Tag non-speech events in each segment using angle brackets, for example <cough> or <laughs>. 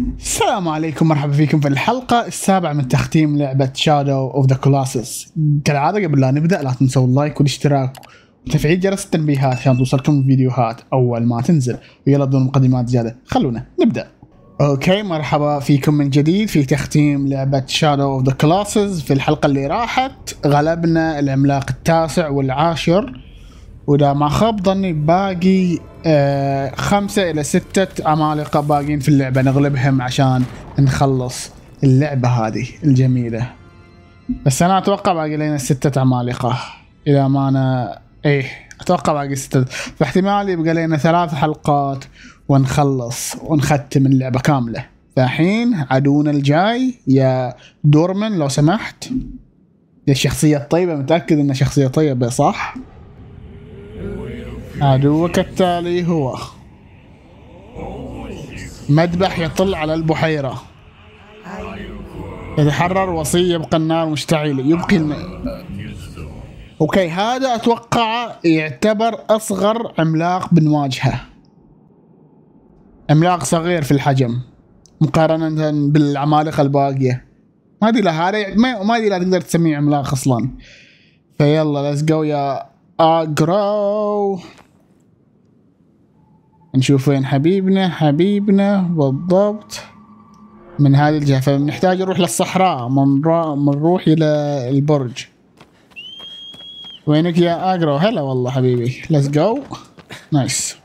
السلام عليكم مرحبا فيكم في الحلقة السابعة من تختيم لعبة Shadow of the Colossus كالعادة قبل لا نبدأ لا تنسوا ال like والاشتراك وتفعيل جرس التنبيهات عشان توصلكم الفيديوهات أول ما تنزل. ويلا بدون مقدمات زيادة خلونا نبدأ. okay مرحبا فيكم من جديد في تختيم لعبة Shadow of the Colossus في الحلقة اللي راحت غلبنا العملاق التاسع والعاشر. وإذا ما خاب ظني باقي آه خمسة إلى ستة عمالقة باقيين في اللعبة. نغلبهم عشان نخلص اللعبة هذه الجميلة. بس أنا أتوقع باقي لنا ستة عمالقة. إذا ما أنا إيه أتوقع باقي ستة. فاحتمال يبقى لنا ثلاث حلقات ونخلص ونختم اللعبة كاملة. فالحين عدونا الجاي. يا دورمن لو سمحت. يا الشخصية الطيبة متأكد انه شخصية طيبة صح؟ عدوك التالي هو. مذبح يطل على البحيرة. يتحرر وصي يبقى النار مشتعلة. يبقي. أوكي هذا أتوقع يعتبر أصغر عملاق بنواجهه عملاق صغير في الحجم مقارنة بالعمالقة الباقية. ما أدري لا هذا ما أدري تقدر تسميه عملاق أصلا. فيلا let's go يا آجرو. نشوف وين حبيبنا حبيبنا بالضبط. من هذه الجهة فنحتاج نروح للصحراء نروح إلى البرج. وينك يا اجرو هلا والله حبيبي. ليتس جو nice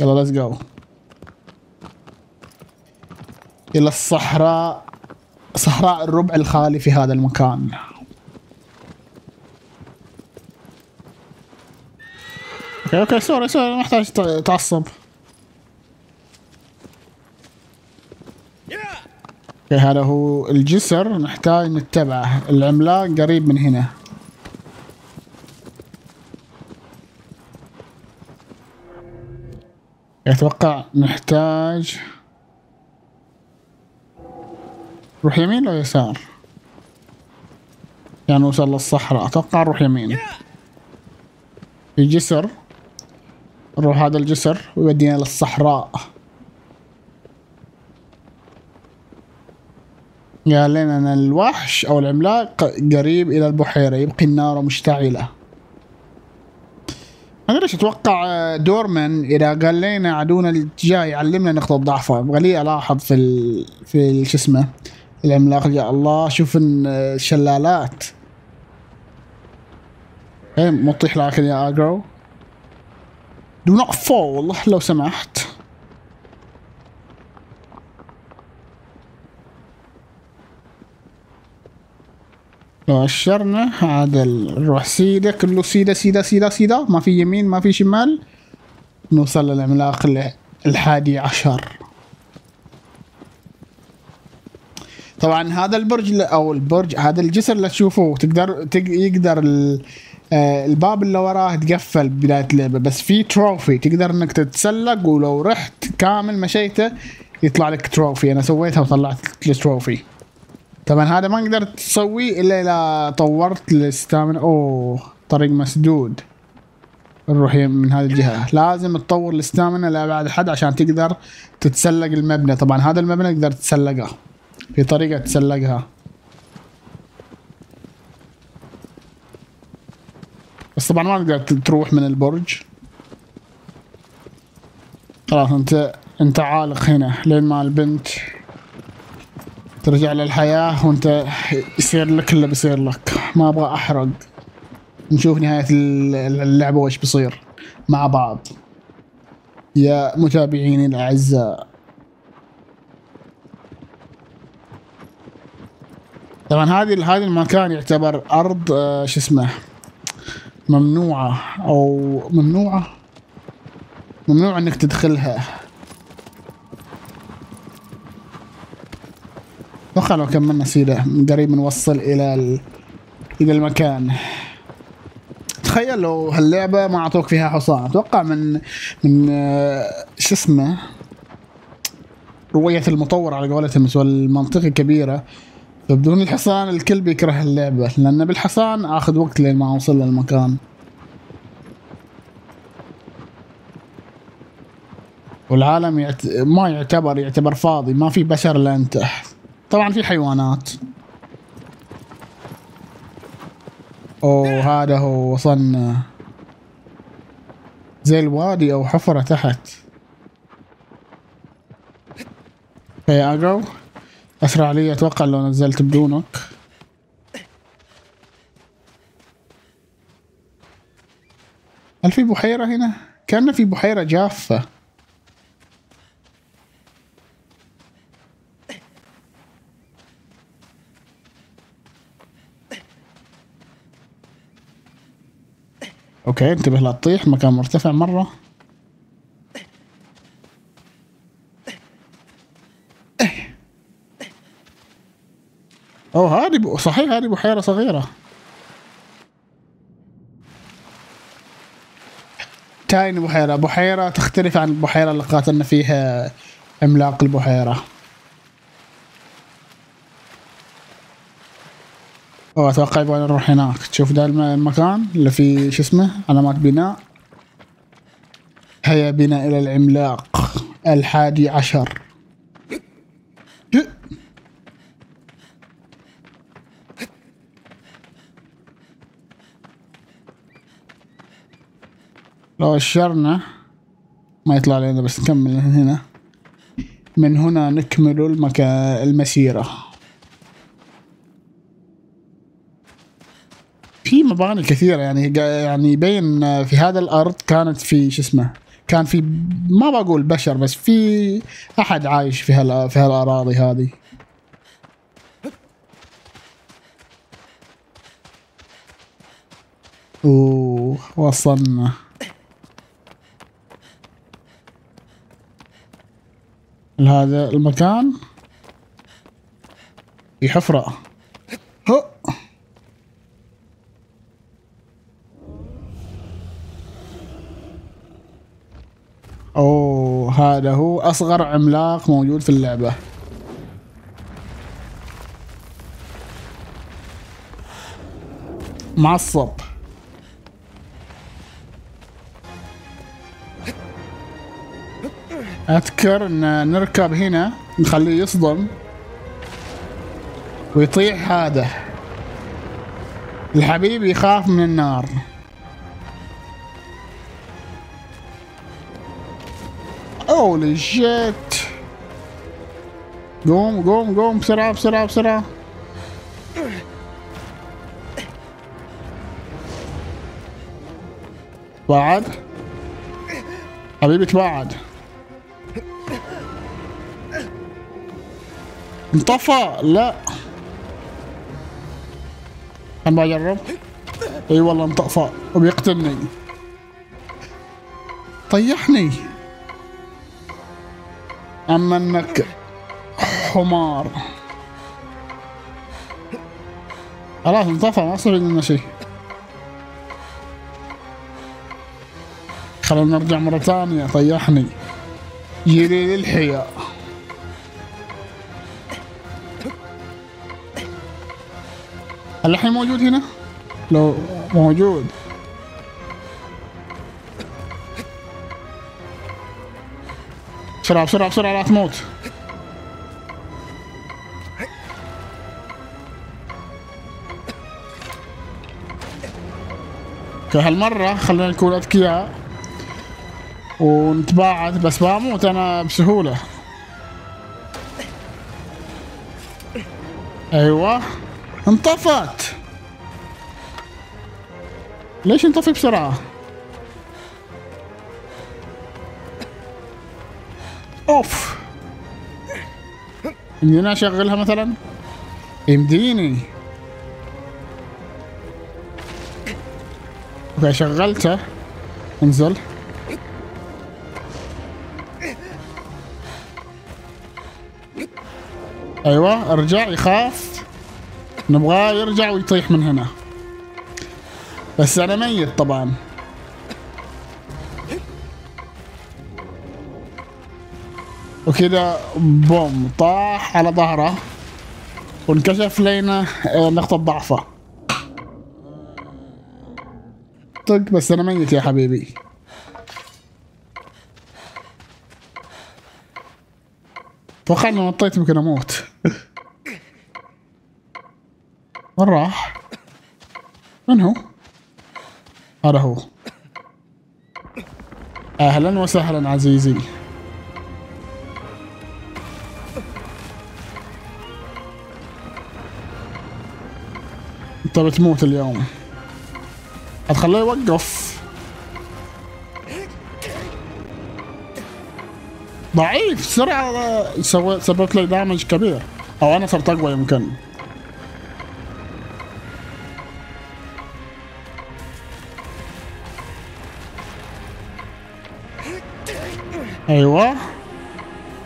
يلا let's go إلى الصحراء صحراء الربع الخالي في هذا المكان. okay okay sorry sorry محتاج تعصب. okay هذا هو الجسر نحتاج نتبعه العملاق قريب من هنا. أتوقع نحتاج روح يمين لو يسار؟ يعني نوصل للصحراء. أتوقع نروح يمين. في جسر. نروح هذا الجسر ويودينا للصحراء. قال لنا إن الوحش أو العملاق قريب إلى البحيرة يبقي النار مشتعلة. أنا ليش أتوقع دورمان إذا قال لنا عدونا الجاي يعلمنا نقطة ضعفه. أبغى لي ألاحظ في ال في شو اسمه العملاق يا الله شوف الشلالات. إيه مطيح لكن يا اجرو Do not fall لو سمحت. لو أشرنا هذا نروح سيدة كله سيدة سيدة سيدة سيدة. ما في يمين ما في شمال. نوصل للعملاق الحادي عشر. طبعا هذا البرج أو البرج هذا الجسر اللي تشوفوه. تقدر يقدر الباب اللي وراه تقفل بداية اللعبة بس في trophy تقدر إنك تتسلق ولو رحت كامل مشيته يطلع لك trophy أنا سويتها وطلعت لي trophy طبعا هذا ما قدرت تسويه إلا إذا طورت ال stamina أوه طريق مسدود. نروح من هذه الجهة. لازم تطور الاستامنة لابعد حد عشان تقدر تتسلق المبنى. طبعا هذا المبنى تقدر تتسلقه. في طريقة تتسلقها بس طبعا ما تقدر تروح من البرج. خلاص انت انت عالق هنا لين ما البنت. ترجع للحياة وانت يصير لك اللي بيصير لك. ما أبغى أحرق. نشوف نهاية اللعبة وش بيصير مع بعض. يا متابعيني الأعزاء. طبعا هذه هذا المكان يعتبر أرض آه، شو اسمه؟ ممنوعة أو ممنوعة؟ ممنوع إنك تدخلها. أتوقع لو كملنا سيرة قريب نوصل إلى ال... إلى المكان. تخيل لو هاللعبة ما أعطوك فيها حصان. أتوقع من من شو اسمه؟ رؤية المطور على قولتهم سوى المنطقة كبيرة. فبدون الحصان الكل بيكره اللعبة لأن بالحصان آخذ وقت لين ما أوصل للمكان. والعالم يعت... ما يعتبر يعتبر فاضي ما في بشر لين تحت طبعا في حيوانات. أوه هذا هو وصلنا. زي الوادي أو حفرة تحت. يا اجو أسرع لي أتوقع لو نزلت بدونك. هل في بحيرة هنا؟ كأن في بحيرة جافة. okay انتبه لا تطيح مكان مرتفع مرة. اوه هذه صحيح هذه بحيرة صغيرة. tiny بحيرة. بحيرة تختلف عن البحيرة اللي قاتلنا فيها عملاق البحيرة. اوه أتوقع يبغى نروح هناك. تشوف ده المكان اللي فيه شو اسمه علامات بناء. هيا بنا إلى العملاق الحادي عشر. لو أشرنا ما يطلع لنا بس نكمل هنا. من هنا نكمل المكان المسيرة. في مباني كثيرة يعني يعني يبين في هذا الأرض كانت في شو اسمه كان في ما بقول بشر بس في أحد عايش في هال في هالأراضي هذه. أوه وصلنا. لهذا المكان. في حفرة. هو. أوه هذا هو أصغر عملاق موجود في اللعبة. معصب. أذكر أن نركب هنا نخليه يصدم ويطيح هذا. الحبيب يخاف من النار. اولي شيت قوم قوم قوم بسرعة بسرعة بسرعة. بعد؟ حبيبي تبعد انطفى. لا. أنا بجرب أي والله انطفى. وبيقتلني طيحني. أما إنك حمار. خلاص انطفى ما صار لنا شيء. خلينا نرجع مرة ثانية. طيحني. جيلي للحياة. هل الحين موجود هنا؟ لو موجود. بسرعة بسرعة بسرعة لا تموت. هالمرة خلينا نكون أذكياء ونتباعد بس بموت أنا بسهولة. أيوه. انطفت. ليش انطفي بسرعة؟ أوف. يمديني أشغلها مثلا؟ يمديني. أوكي شغلته انزل. أيوه أرجع يخاف. نبغاه يرجع ويطيح من هنا. بس أنا ميت طبعا. وكذا بوم طاح على ظهره. وانكشف لنا آه، نقطة ضعفه. طق بس أنا ميت يا حبيبي. أتوقع اني نطيت يمكن أموت. وين راح؟ من هو؟ هذا هو. أهلا وسهلا عزيزي. أنت بتموت اليوم. هتخليه يوقف. ضعيف سرعة سببت لي دامج كبير. أو أنا صرت أقوى يمكن. أيوه.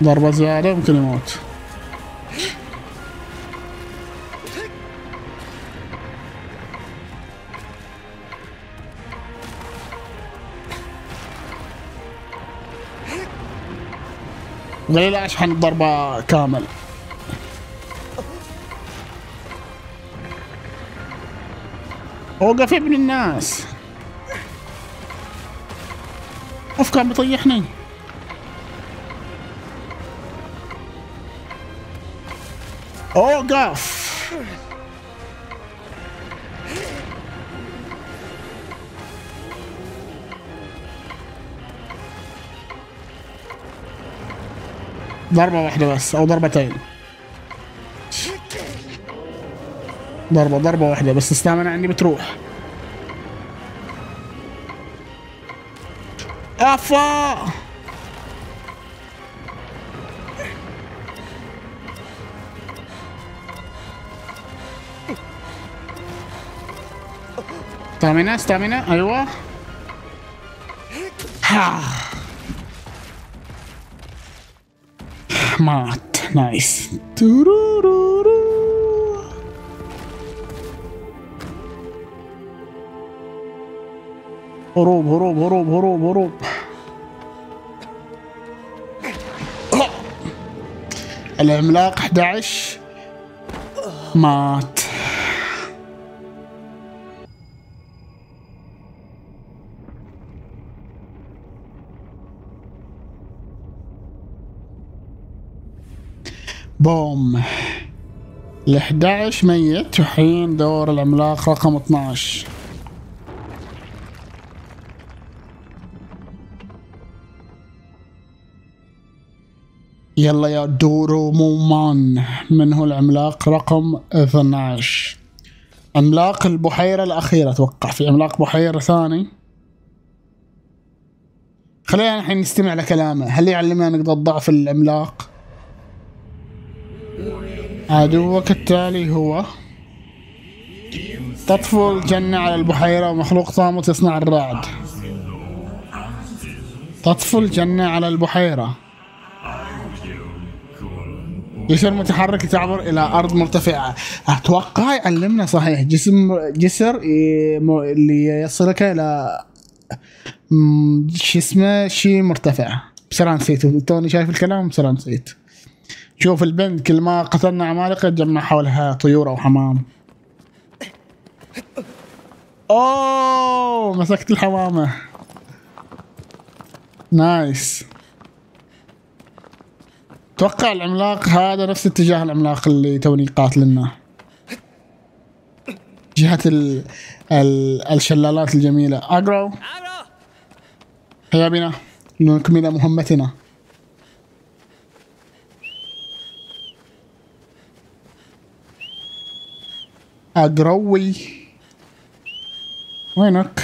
ضربة زيادة يمكن يموت. لا اشحن الضربة كامل. أوقف ابن الناس. اوف كان بيطيحني أوقف. ضربة واحدة بس أو ضربتين. ضربة ضربة واحدة بس استامنا عندي بتروح. أفا! ستامينا ستامينا أيوه ها. مات نايس. هروب هروب هروب هروب هروب. العملاق 11 مات بوم. ال 11 ميت وحين دور العملاق رقم 12 يلا يا دورو مومان. من هو العملاق رقم 12 عملاق البحيرة الأخيرة أتوقع. في عملاق بحيرة ثاني. خلينا الحين نستمع لكلامه. هل يعلمنا نقدر ضعف العملاق؟ عدوك التالي هو تطفو الجنة على البحيرة ومخلوق صامت يصنع الرعد. تطفو الجنة على البحيرة. جسر متحرك تعبر إلى أرض مرتفعة. أتوقع يعلمنا صحيح. جسم جسر اللي يصلك إلى شو اسمه شيء مرتفع. بسرعة نسيت. توني شايف الكلام؟ بسرعة نسيت. شوف البنت كل ما قتلنا عمالقة تجمع حولها طيور أو حمام. أوه مسكت الحمامة. نايس. توقع العملاق هذا نفس اتجاه العملاق اللي توني قاتلنا. جهة ال... ال... الشلالات الجميلة. اجرو هيا بنا لنكمل مهمتنا. أجروي. وينك؟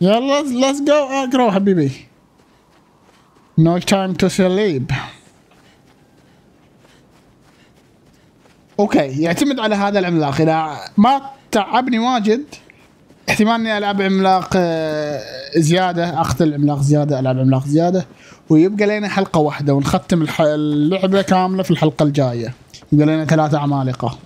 يلا let's go اقرا حبيبي. No time to sleep. أوكي يعتمد على هذا العملاق. إذا ما تعبني واجد احتمال إني ألعب عملاق آه، زيادة أقتل عملاق زيادة ألعب عملاق زيادة ويبقى لنا حلقة واحدة ونختم اللعبة كاملة في الحلقة الجاية. يبقى لنا ثلاثة عمالقة.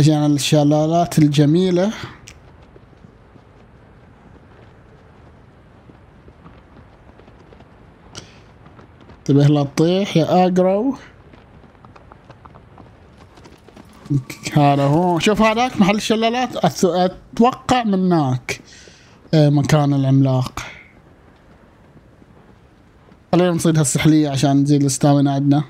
عشان الشلالات الجميلة. انتبه لا تطيح يا أقرو. هذا هو. شوف هذاك محل الشلالات. أتوقع منك إيه، مكان العملاق. خلينا نصيد هالسحلية عشان نزيد الستامنا عندنا.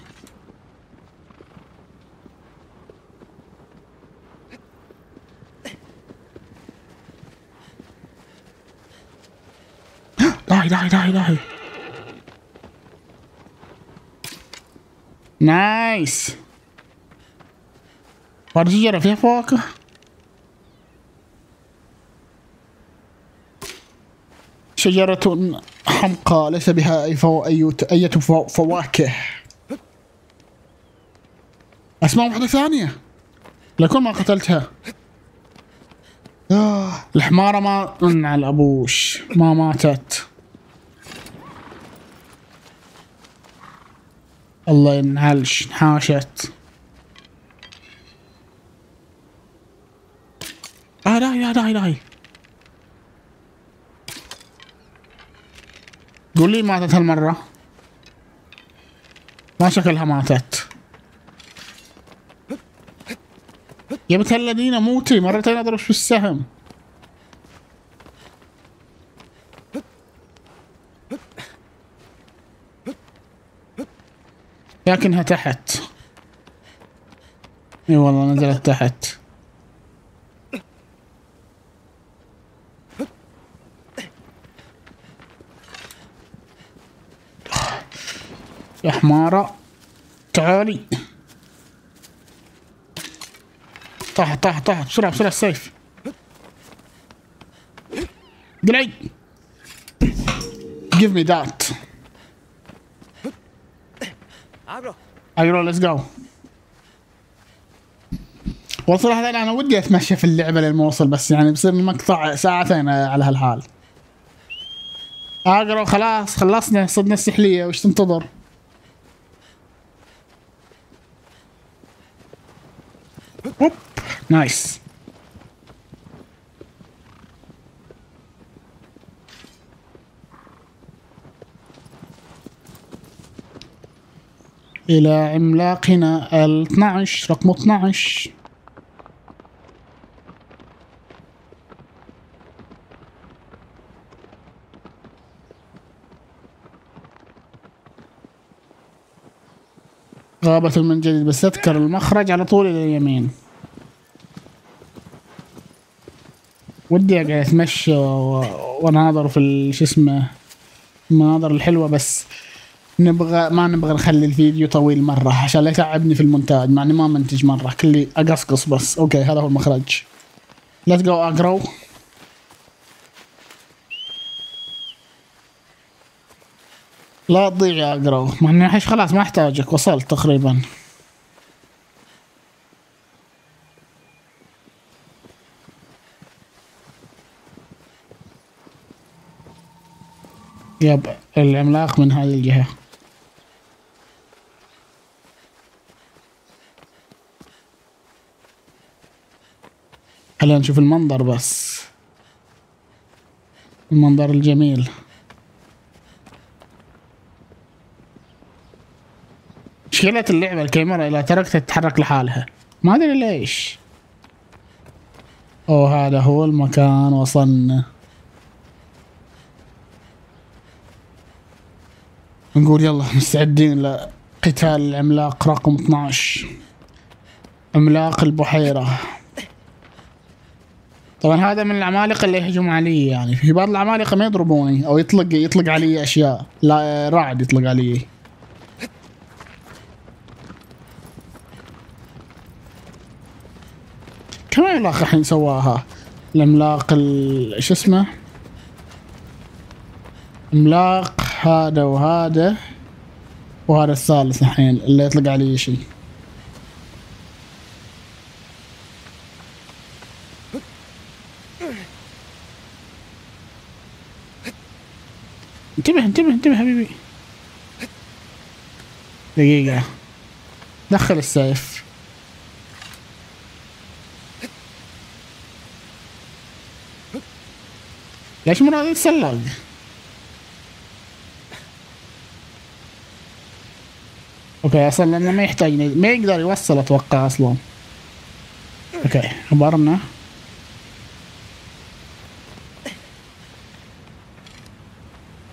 داعي داعي داعي nice شجرة فيها فواكه شجرة حمقى ليس بها أي فو... أي أي فو... فواكه أسمع واحدة ثانية لكن ما قتلتها آه الحمارة ما من على الأبوش ما ماتت. الله ينعلش انحاشت آه داعي لا داعي داعي قول لي ماتت هالمرة. ما شكلها ماتت. يا بنت الذين موتي مرتين اضرب في السهم لكنها تحت. إي والله نزلت تحت. يا حمارة تعالي. طاح طاح طاح بسرعة بسرعة السيف قلعي. Give me that. Agro. أيوه let's go والصراحة أنا ودي أتمشى في اللعبة لين أوصل بس يعني بصير المقطع ساعتين على هالحال أقرأ خلاص خلصنا صدنا السحلية وش تنتظر؟ اوب نايس إلى عملاقنا ال 12 رقم 12 غابة من جديد بس أذكر المخرج على طول إلى اليمين. ودي أقعد أتمشى و- وأناظر في شو اسمه المناظر الحلوة بس. نبغى ما نبغى نخلي الفيديو طويل مرة عشان لا يتعبني في المونتاج مع إني ما منتج مرة كلي أقصقص بس. okay هذا هو المخرج. let's go اجرو لا تضيع يا اجرو مع إني خلاص ما أحتاجك وصلت تقريبا. يب العملاق من هذه الجهة. خلينا نشوف المنظر بس. المنظر الجميل. مشكلة اللعبة الكاميرا إذا تركتها تتحرك لحالها. ما أدري ليش. أوه هذا هو المكان وصلنا. نقول يلا مستعدين لقتال العملاق رقم 12 عملاق البحيرة. طبعا هذا من العمالقة اللي يهجم علي يعني. في بعض العمالقة ما يضربوني أو يطلق يطلق علي أشياء. لا رعد يطلق علي. كم عملاق الحين سواها؟ العملاق ال- شو اسمه؟ عملاق هذا وهذا وهذا الثالث الحين اللي يطلق علي شيء. انتبه انتبه انتبه حبيبي. دقيقة. دخل السيف. ليش مرة يتسلق okay أصلا لأنه ما يحتاج ما يقدر يوصل أتوقع أصلا. okay عبرنا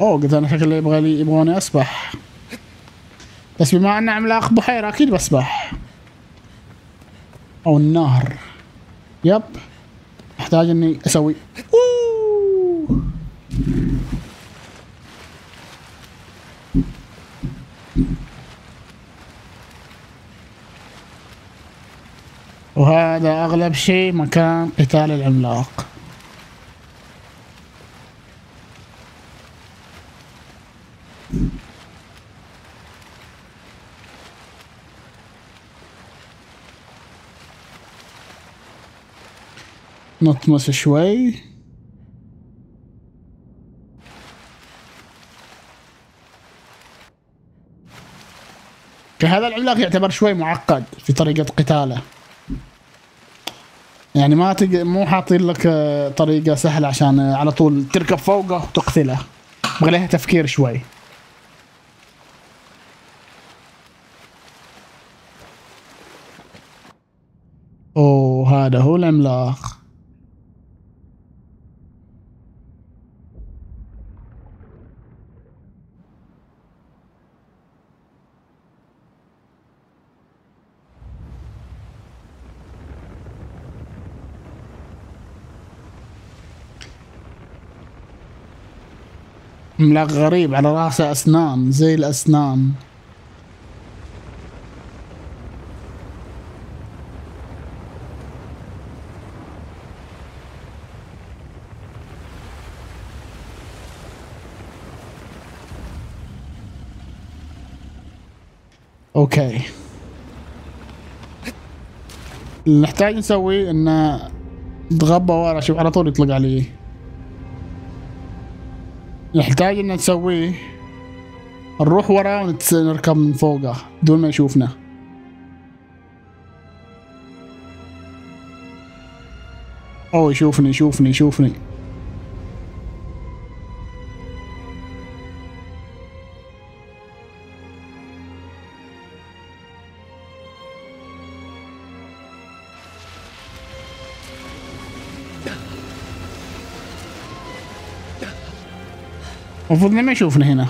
أوه قلت أنا شكله يبغى لي يبغوني أسبح. بس بما انه عملاق بحيرة أكيد بسبح. أو النهر. يب. أحتاج إني أسوي. وهذا أغلب شيء مكان قتال العملاق. نطمس شوي. هذا العملاق يعتبر شوي معقد في طريقة قتاله. يعني ما تق... مو حاطين لك طريقة سهلة عشان على طول تركب فوقه وتقتله. يبغى لها تفكير شوي. أوه هذا هو العملاق. عملاق غريب على راسه اسنان زي الأسنان. أوكي. اللي نحتاج نسويه إنه نتغبى ورا شوف على طول يطلق عليه. نحتاج إن نسويه نروح وراه ونركب من فوقه بدون ما يشوفنا. أوه يشوفني يشوفني يشوفني. المفروض ما يشوفنا هنا.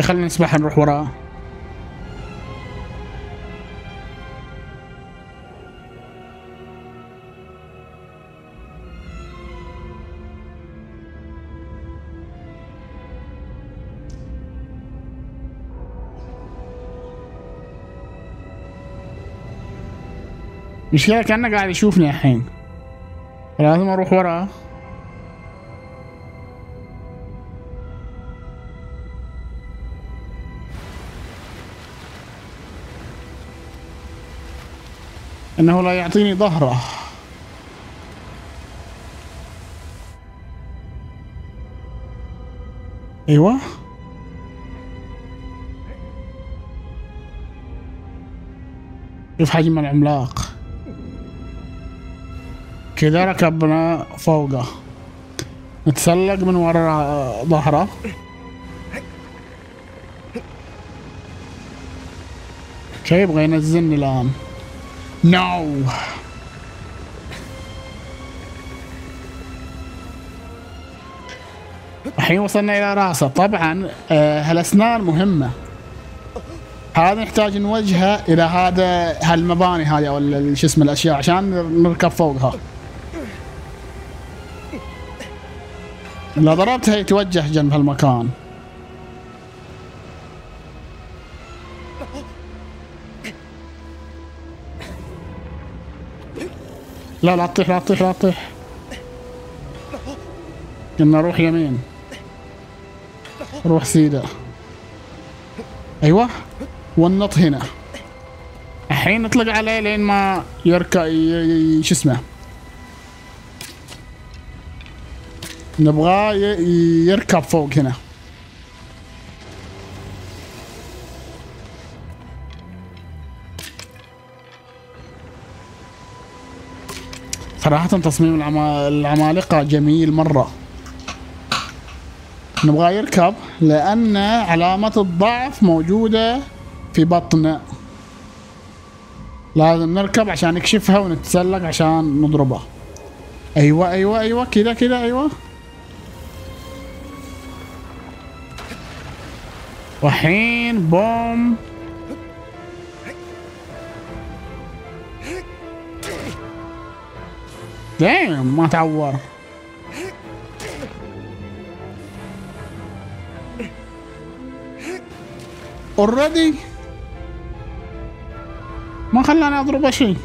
خلينا نسبح نروح وراه مشكلة كأنه قاعد يشوفني الحين. لازم أروح وراه إنه لا يعطيني ظهره. أيوه. شوف حجم العملاق؟ كذا ركبنا فوقه. نتسلق من ورا ظهره. شي يبغى ينزلني الآن؟ نو no. الحين وصلنا إلى راسه. طبعا آه هالأسنان مهمة. هذا نحتاج نوجهه إلى هذا هالمباني هذه أو شو اسمه الأشياء عشان نركب فوقها. لو ضربتها يتوجه جنب هالمكان. لا لا تطيح لا تطيح لا تطيح. قلنا روح يمين. روح سيدة. أيوه والنط هنا. الحين نطلق عليه لين ما يركب شو اسمه؟ نبغاه يركب فوق هنا. صراحة تصميم العما... العمالقة جميل مرة. نبغى يركب لأن علامة الضعف موجودة في بطنه لازم نركب عشان نكشفها ونتسلق عشان نضربه أيوه أيوه أيوه كذا كذا أيوه. وحين بوم. دايم ما تعور. already ما خلاني اضربه شيء.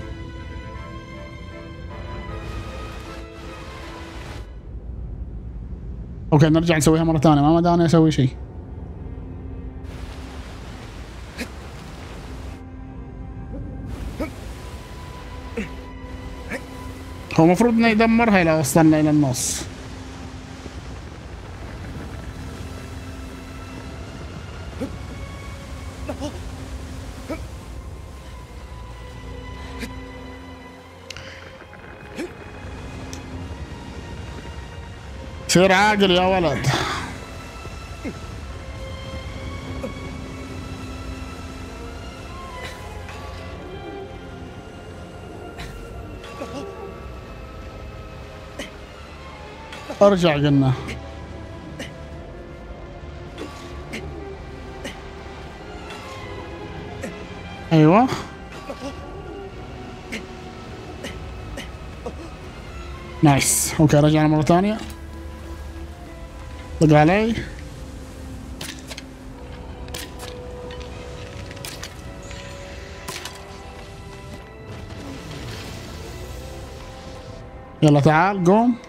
okay نرجع نسويها مرة ثانية. ما مداني أسوي شيء. هو المفروض إنه يدمرها لو وصلنا إلى النص. سير عاقل يا ولد. أرجع قلنا أيوه. نايس. أوكي رجعنا مرة ثانية. طق علي. يلا تعال قوم.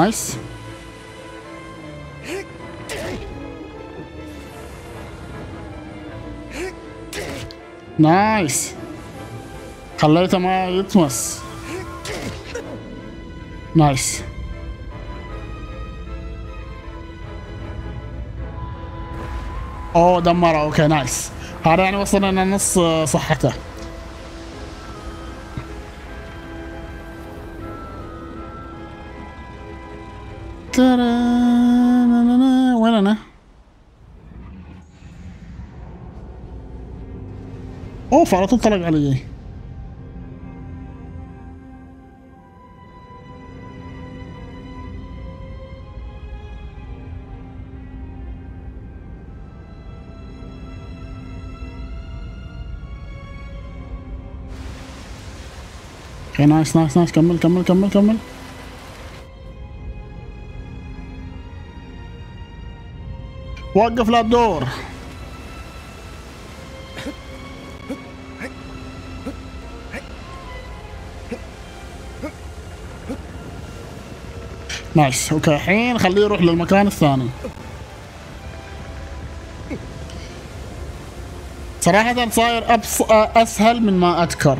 نايس نايس خليته ما يطمس nice اوه دمره okay nice هذا يعني وصلنا لنا نص صحته اوف على طول طلق علي. okay nice nice nice كمل كمل كمل كمل. وقف لا تدور nice. Okay الحين خليه يروح للمكان الثاني. صراحة صاير أبسط أسهل من ما أذكر.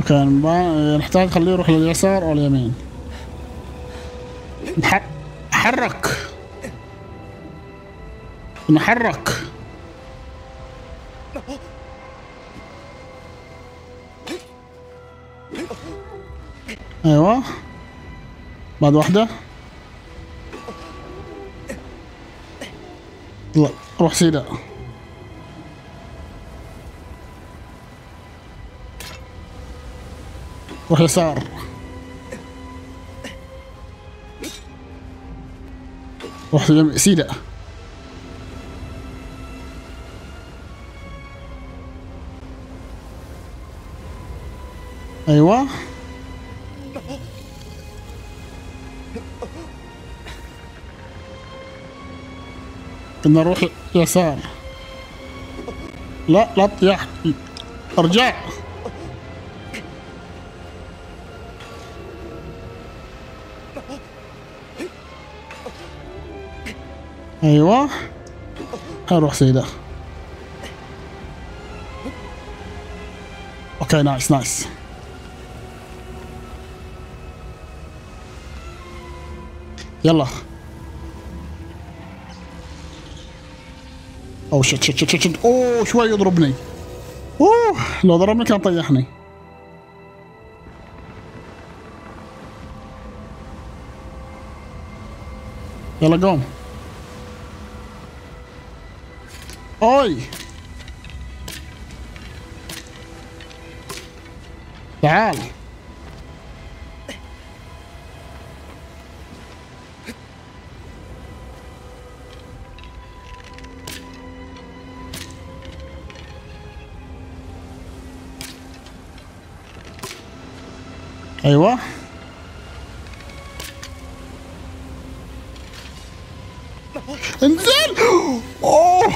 أوكي نحتاج خليه يروح لليسار أو اليمين. حرك نحرك. أيوه. بعد واحدة. لا روح سيدا روح يسار. روح سيدا أيوه. نروح يسار. لا لا يا أرجع. أيوه. أروح سيدة. أوكي نايس نايس. يلا. اوه شت شت شت شت اوه شوي يضربني. اوه لو ضربني كان طيحني. يلا قوم أوي. تعال. أيوه. انزل! أوه!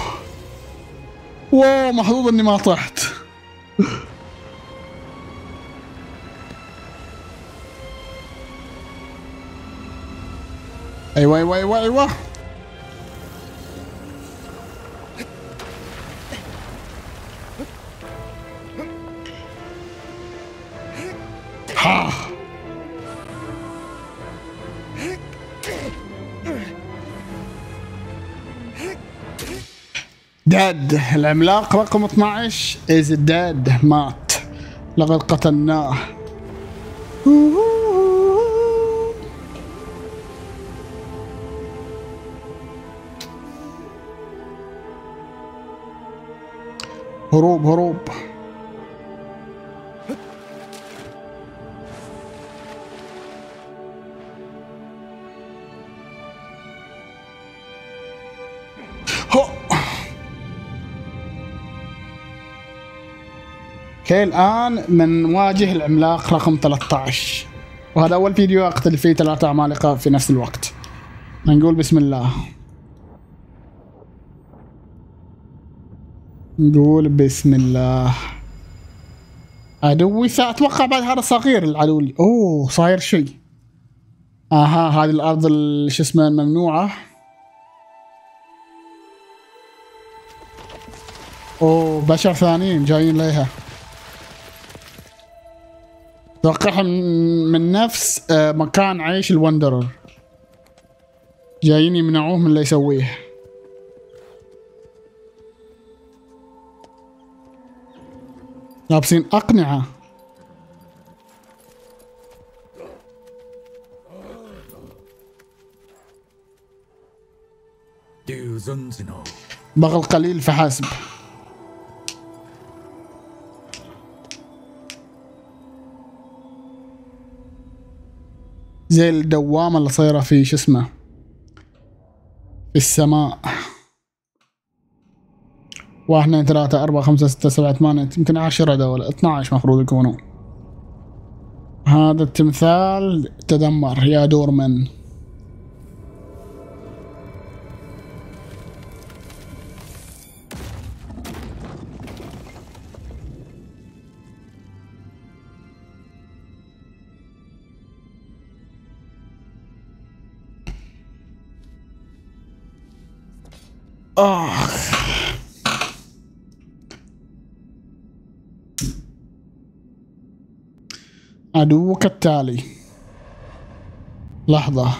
واو محظوظ إني ما طحت. أيوه أيوه أيوه أيوه. داد العملاق رقم 12 از داد مات. لقد قتلناه هروب هروب. أوكي الآن بنواجه العملاق رقم 13 وهذا أول فيديو اقتل فيه ثلاثة عمالقة في نفس الوقت. نقول بسم الله. نقول بسم الله. عدوي سا أتوقع بعد هذا صغير العدو أوه صاير شيء. آها هذه الأرض ال- شو اسمه الممنوعه أوه بشر ثانيين جايين ليها اتوقعها من, من نفس آه، مكان عيش الوندرر. جايين يمنعوه من اللي يسويه. لابسين أقنعة. بغل قليل فحسب زي الدوامة اللي صايرة في شو اسمه في السماء. واحد اثنين ثلاثة أربعة خمسة ستة سبعة ثمانية يمكن عشرة دول 12 مفروض يكونوا. هذا التمثال تدمر يا دورمن آه. عدوك التالي لحظة.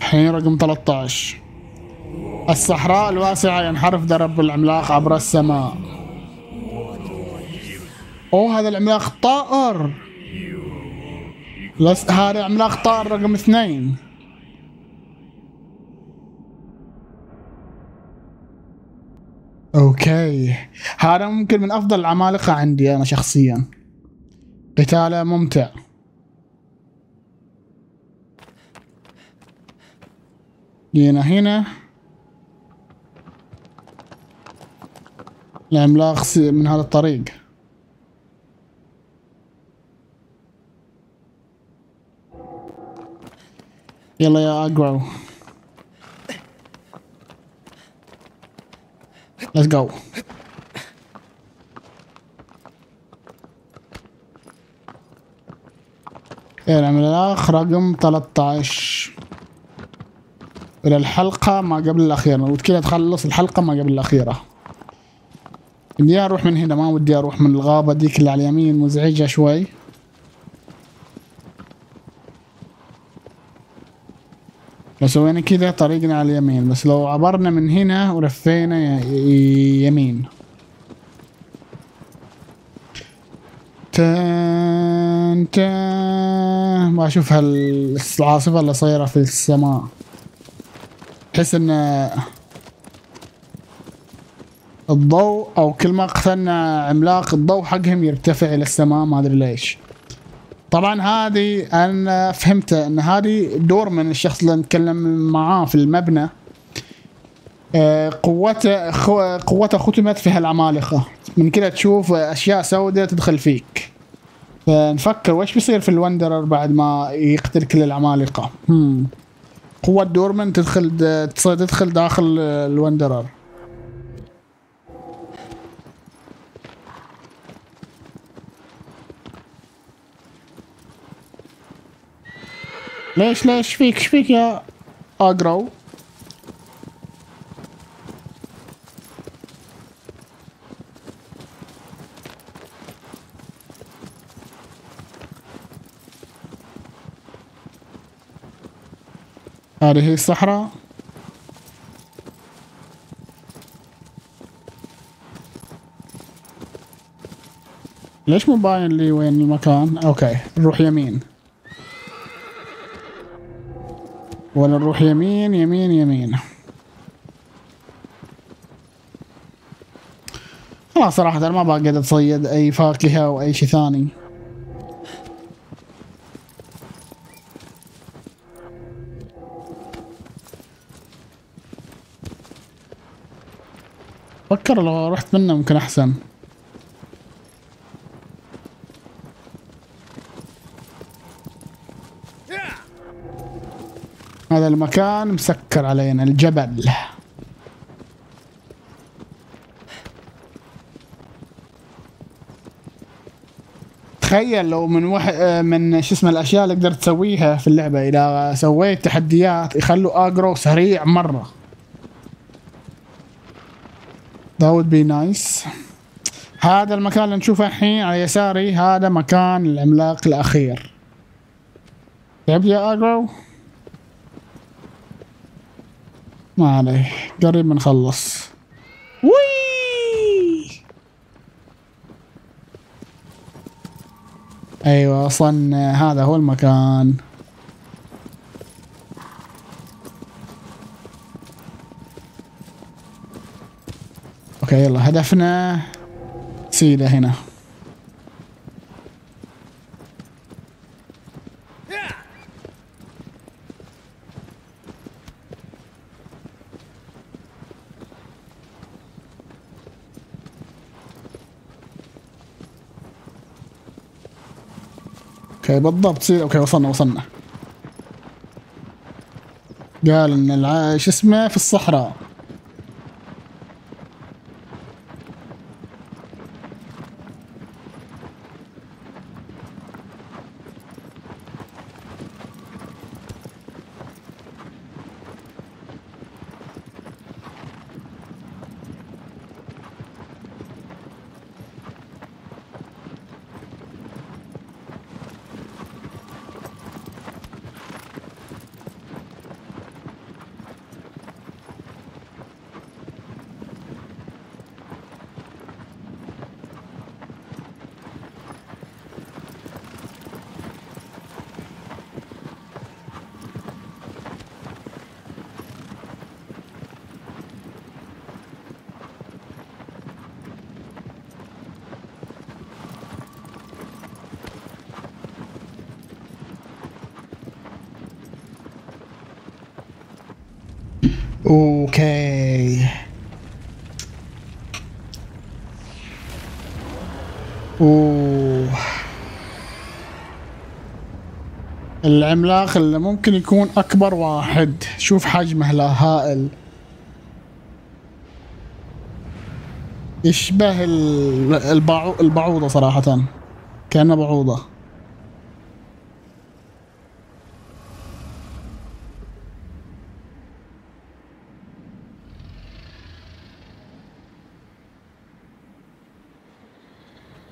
حين رقم 13 الصحراء الواسعة ينحرف درب العملاق عبر السماء. أوه هذا العملاق طائر. لس هذا عملاق طائر رقم اثنين. أوكي. هذا ممكن من أفضل العمالقة عندي أنا شخصيا. قتاله ممتع. جينا هنا. العملاق من هذا الطريق. يلا يا اجرو Let's go. العملاق رقم 13 إلى الحلقة ما قبل الأخيرة. وكذا تخلص الحلقة ما قبل الأخيرة. بدي أروح من هنا ما ودي أروح من الغابة ديك اللي على اليمين مزعجة شوي. سوينا كذا طريقنا على اليمين بس لو عبرنا من هنا ولفينا يمين. تن تن. ما أشوف هالعاصفة اللي صايرة في السماء. تحس إن الضوء أو كل ما قتلنا عملاق الضوء حقهم يرتفع إلى السماء ما أدري ليش. طبعا هذه أنا فهمت إن هذه دور من الشخص اللي نتكلم معاه في المبنى. آه، قوته قوته ختمت في هالعمالقه من كذا تشوف أشياء سوداء تدخل فيك. فنفكر وش بيصير في الوندرر بعد ما يقتل كل العمالقة. قوة دورمن تدخل تدخل داخل الوندرر. ليش ليش فيك؟ فيك يا اجرو هذه الصحراء؟ ليش مو باين لي وين المكان؟ أوكي نروح يمين. ولا نروح يمين يمين يمين. خلاص صراحة ما بقدر أتصيد أي فاكهة أو أي شيء ثاني. فكر لو رحت منه ممكن أحسن. المكان مسكر علينا الجبل. تخيل لو من وح... من شو اسمه الأشياء اللي قدرت تسويها في اللعبة إذا سويت تحديات يخلوا اجرو سريع مرة. That would be nice. هذا المكان اللي نشوفه الحين على يساري هذا مكان العملاق الأخير. تعبت يا اجرو ما عليه. قريب بنخلص وي! أيوه أصلا هذا هو المكان. okay يلا هدفنا سيدة هنا. okay بالضبط okay وصلنا وصلنا. قال إن العاش اسمه في الصحراء. العملاق اللي ممكن يكون أكبر واحد. شوف حجمه لا هائل يشبه البعوضة صراحة. كأنه بعوضة.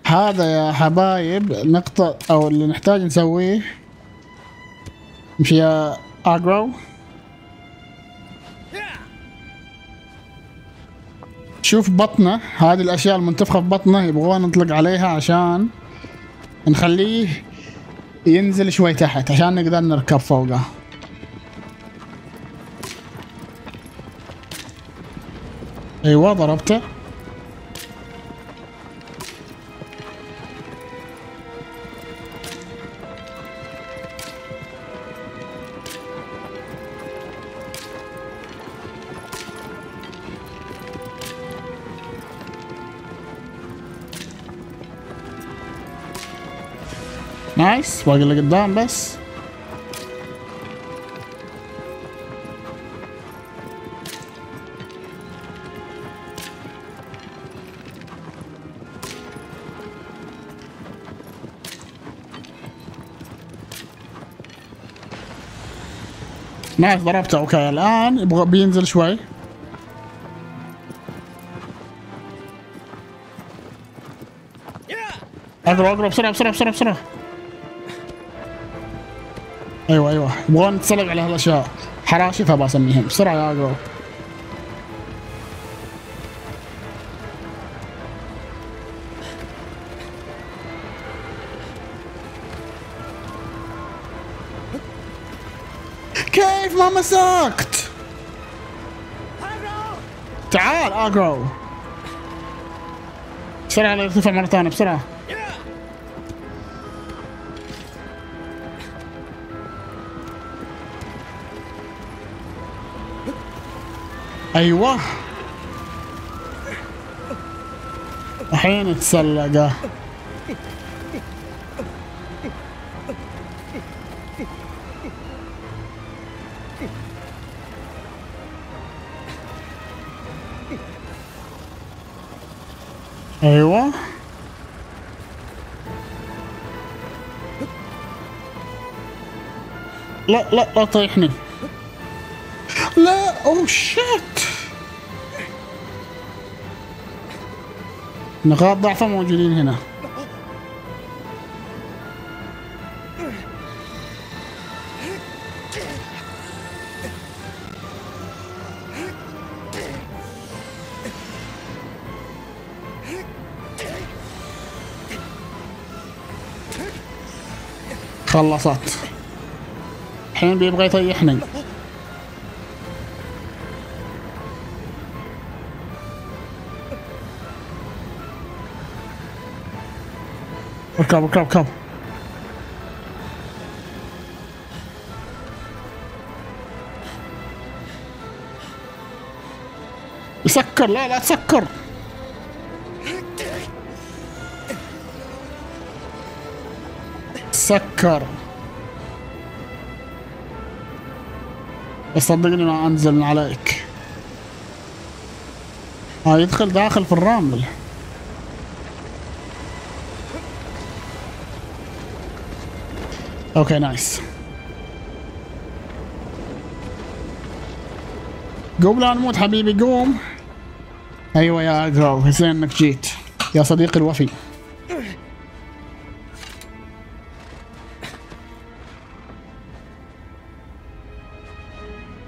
هذا يا حبايب نقطة أو اللي نحتاج نسويه يا اجرو شوف بطنه هذه الأشياء المنتفخة في بطنه يبغون نطلق عليها عشان نخليه ينزل شوي تحت عشان نقدر نركب فوقه. أيوه ضربته. نايس باقي اللي قدام بس nice ضربته. okay الآن يبغى بينزل شوي. اقرب اقرب بسرعة بسرعة بسرعة بسرعة. أيوه أيوه. يبغون نتسلق على هالاشياء حراشفه بسميهم بسرعة يا اقرب كيف ما مسكت؟ تعال اجرو بسرعة لا يرتفع مرة ثانية بسرعة. أيوه. الحين اتسلقه أيوه. لا لا لا طيحني اوه شيت نقاط ضعفه موجودين هنا. خلصت. الحين بيبغى يطيحني. اركب اركب اركب يسكر لا لا تسكر سكر. صدقني ما أنزل عليك. ها يدخل داخل في الرمل. okay nice قوم لا نموت حبيبي قوم. أيوه يا آجرو زين إنك جيت. يا صديقي الوفي.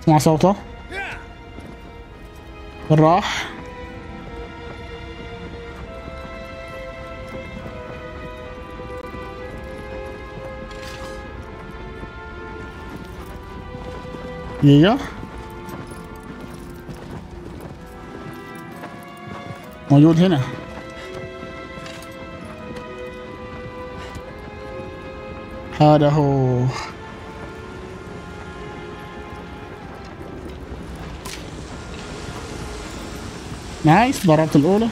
اسمع صوته. راح. دقيقة موجود هنا. هذا هو. نايس. ضربت الأولى.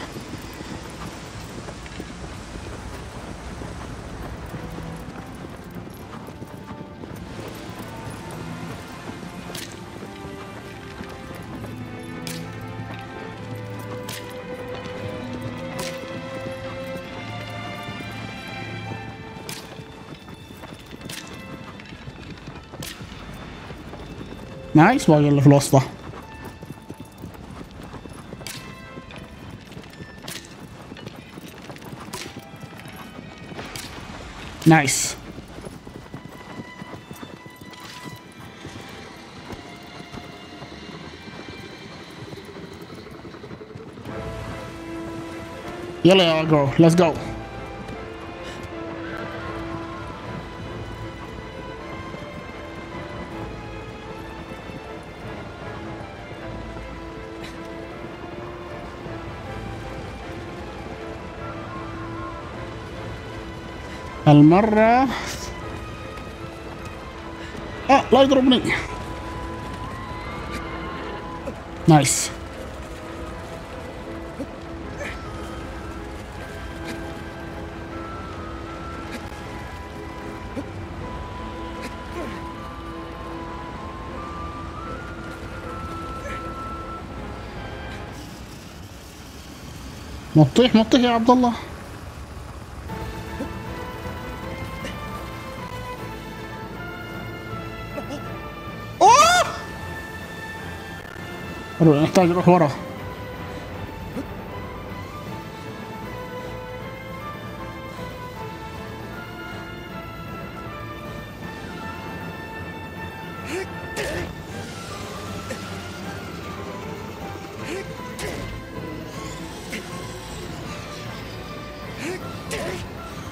نايس باقي اللي في الوسطى نايس يلا يا جو المرة آه لا يضربني. نايس. مطيح مطيح يا عبد الله روح- نحتاج نروح ورا.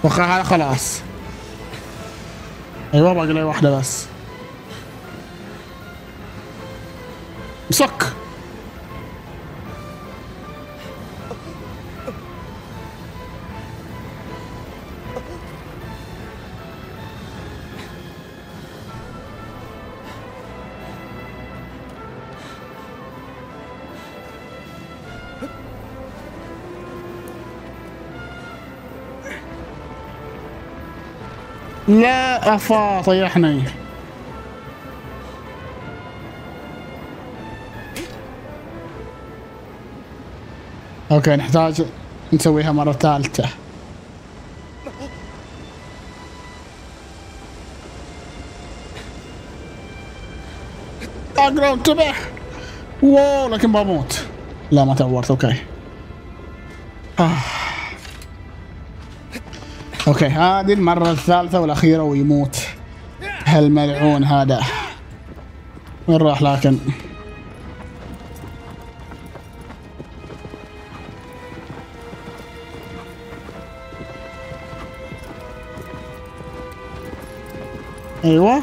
هذا خلاص. أيوه باقي لي واحدة بس. مسك. لا أفا طيحني okay نحتاج نسويها مرة ثالثة. آجرو انتبه wow لكن بموت. لا ما تعورت okay. آه. أوكي هذه المرة الثالثة والأخيرة ويموت. هالملعون هذا؟ وين راح لكن؟ أيوه.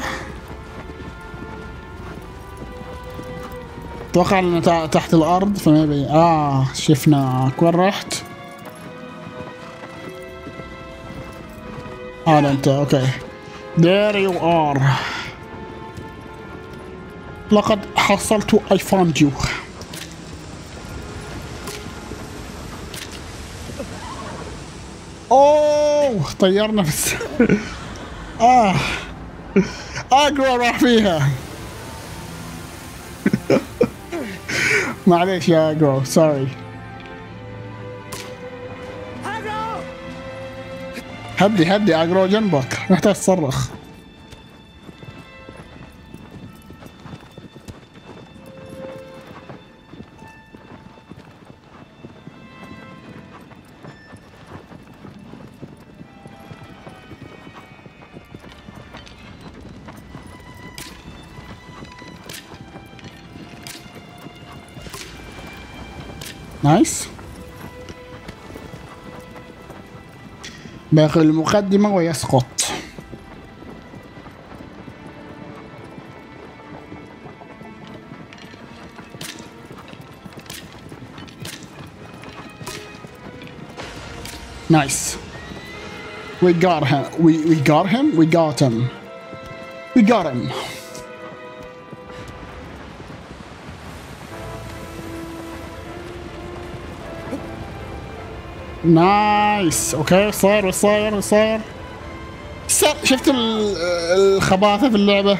أتوقع إنه تحت الأرض فما آه شفناك. وين رحت؟ هذا أنت أوكي. There you are. لقد حصلت I found you. أوه طيرنا بس <laughs> آه. اقوى راح فيها. <laughs> معليش يا اقوى سوري هدي هدي اقرو جنبك محتاج تصرخ. باقي المقدمة ويسقط Nice. We got him. We, we got him? We got him. We got him. nice. okay صاير وش صاير. صاير شفت ال- الخباثة في اللعبة؟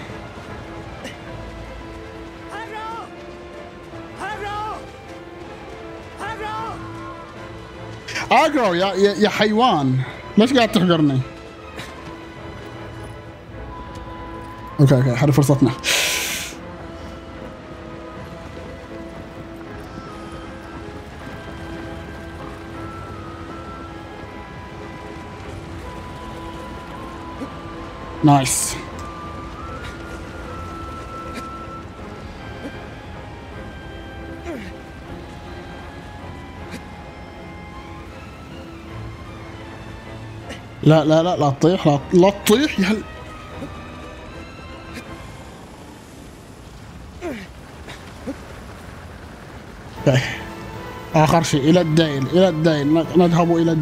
آجرو يا, يا حيوان. ليش قاعد تحقرني؟ okay okay هذه فرصتنا. نايس لا لا لا لا تطيح لا, لا تطيح. يا هل إيه. آخر شيء إلى الديل إلى الديل نذهب إلى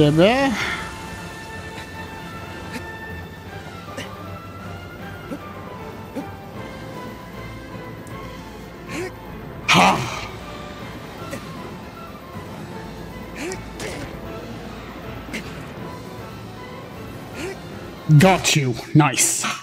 الديل انتبه Got you. Nice.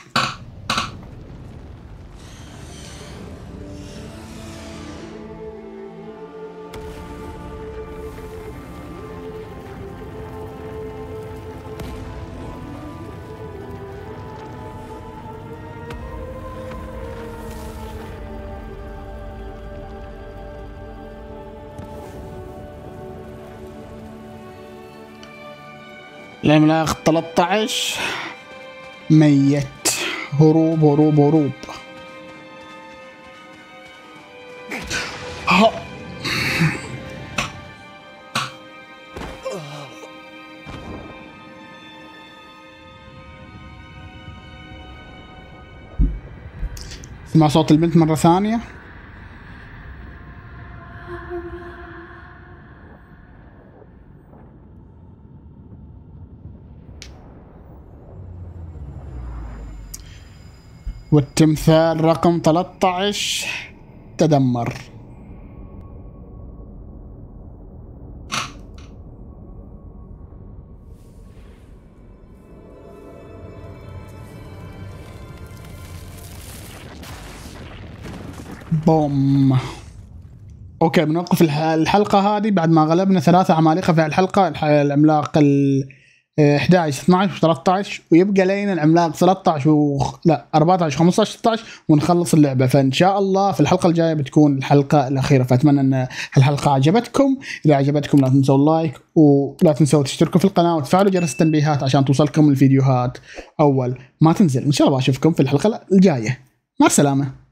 العملاق 13 ميت. هروب هروب هروب. ها. اسمع صوت البنت مرة ثانية. والتمثال رقم 13 تدمر. بوم. أوكي بنوقف الحلقة هذه بعد ما غلبنا ثلاثة عمالقة في الحلقة العملاق ال 11 12 13 ويبقى لين العملاق 13 و... لا 14 15 16 ونخلص اللعبة. فان شاء الله في الحلقة الجاية بتكون الحلقة الأخيرة. فأتمنى أن الحلقة عجبتكم. إذا عجبتكم لا تنسوا اللايك ولا تنسوا تشتركوا في القناة وتفعلوا جرس التنبيهات عشان توصلكم الفيديوهات أول ما تنزل. إن شاء الله أشوفكم في الحلقة الجاية. مع السلامة.